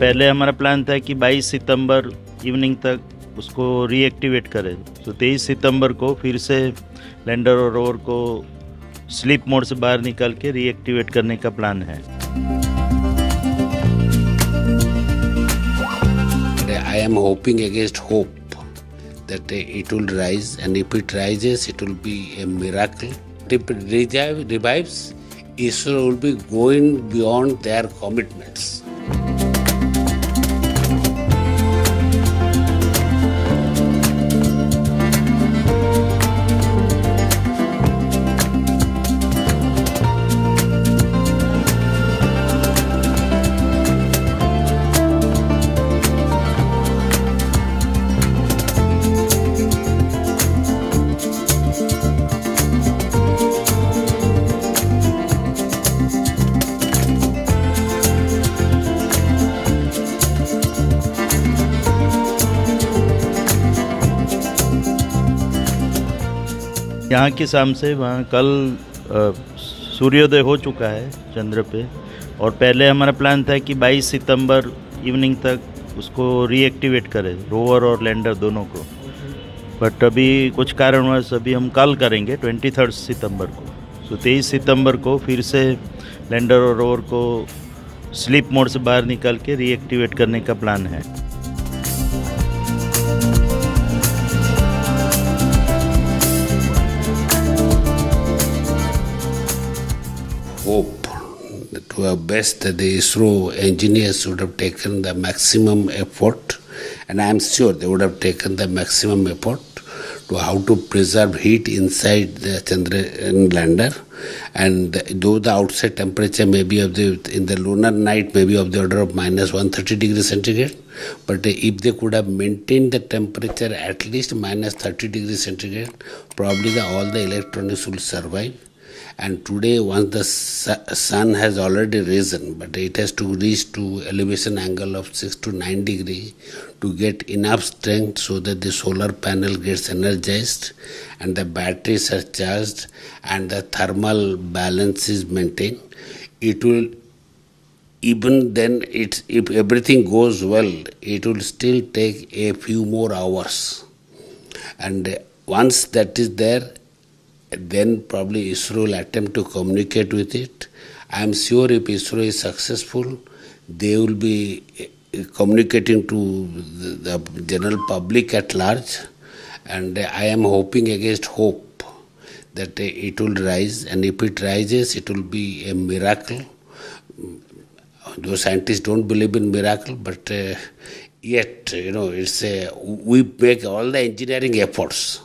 पहले हमारा प्लान था कि 22 सितंबर इवनिंग तक उसको रीएक्टिवेट करें। तो 23 सितंबर को फिर से लैंडर और रोवर को स्लीप मोड से बाहर निकाल के रीएक्टिवेट करने का प्लान है। I am hoping against hope that it will rise and if it rises it will be a miracle revives ISRO will be going beyond their commitments यहाँ की शाम से वहाँ कल सूर्योदय हो चुका है चंद्र पे। और पहले हमारा प्लान था कि 22 सितंबर इवनिंग तक उसको रीएक्टिवेट करें रोवर और लैंडर दोनों को। बट अभी कुछ कारणवश अभी हम कल करेंगे ट्वेंटी थर्ड सितंबर को। तो तेईस सितंबर को फिर से लैंडर और रोवर को स्लीप मोड से बाहर निकाल के रीएक्टिवेट करने का प्लान है। Have best the ISRO engineers would have taken the maximum effort, and I am sure they would have taken the maximum effort to how to preserve heat inside the Chandrayaan lander. And though the outside temperature may be of the in the lunar night may be of the order of minus 130 degrees centigrade, but if they could have maintained the temperature at least minus 30 degrees centigrade, probably the, all the electronics will survive and today once the sun has already risen but it has to reach to elevation angle of 6 to 9 degree to get enough strength so that the solar panel gets energized and the batteries are charged and the thermal balance is maintained. It will even then it if everything goes well it will still take a few more hours. And once that is there then probably ISRO will attempt to communicate with it. I am sure if ISRO is successful, they will be eh, communicating to the, general public at large, and I am hoping against hope that it will rise, and if it rises, it will be a miracle. Those scientists don't believe in miracle, but uh, yet you know it's a we make all the engineering efforts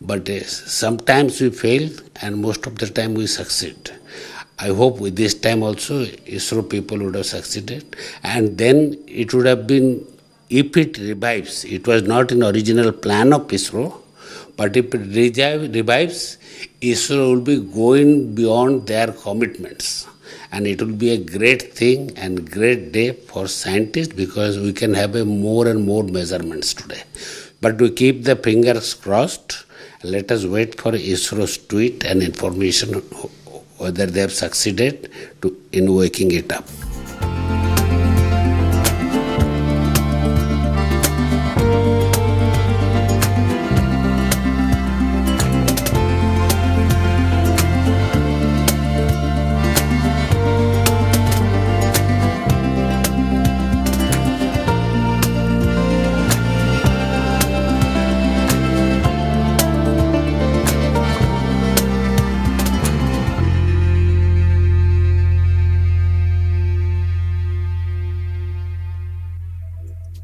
but uh, sometimes we fail and most of the time we succeed. I hope with this time also ISRO people would have succeeded and then it would have been if it revives, it was not in original plan of ISRO, but if it revives, ISRO will be going beyond their commitments. And it will be a great thing and great day for scientists because we can have a more and more measurements today. But we keep the fingers crossed let us wait for ISRO's tweet and information whether they have succeeded to, in waking it up.